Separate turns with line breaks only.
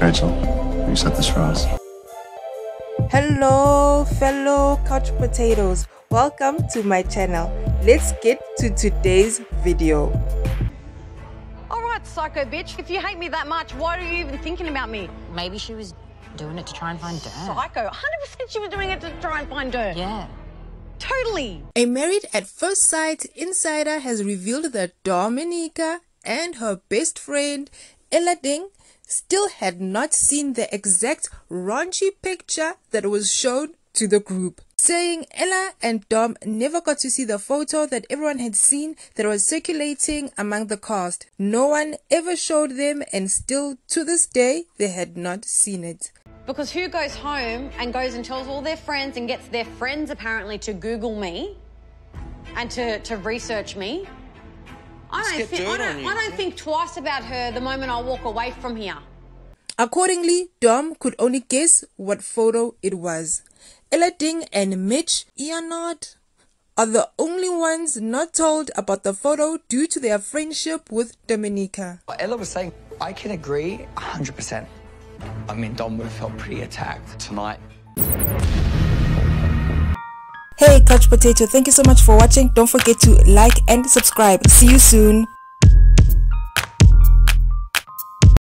Rachel, you set this for us.
Hello, fellow couch potatoes. Welcome to my channel. Let's get to today's video.
Alright, psycho bitch. If you hate me that much, why are you even thinking about me?
Maybe she was doing it to try and find dirt.
Psycho. 100% she was doing it to try and find dirt.
Yeah.
Totally.
A married at first sight insider has revealed that Domenica and her best friend Ella Ding still had not seen the exact raunchy picture that was shown to the group, saying Ella and Dom never got to see the photo that everyone had seen that was circulating among the cast. No one ever showed them, and still to this day, they had not seen it.
Because who goes home and goes and tells all their friends and gets their friends apparently to Google me and to, to research me? I don't,
get
think, I, don't,
you.
I don't think twice about her the moment I walk away from here.
Accordingly, Dom could only guess what photo it was. Ella Ding and Mitch Ianard are the only ones not told about the photo due to their friendship with Domenica.
What Ella was saying, I can agree 100%. I mean, Dom would have felt pretty attacked tonight.
Hey Couch Potato, thank you so much for watching. Don't forget to like and subscribe. See you soon.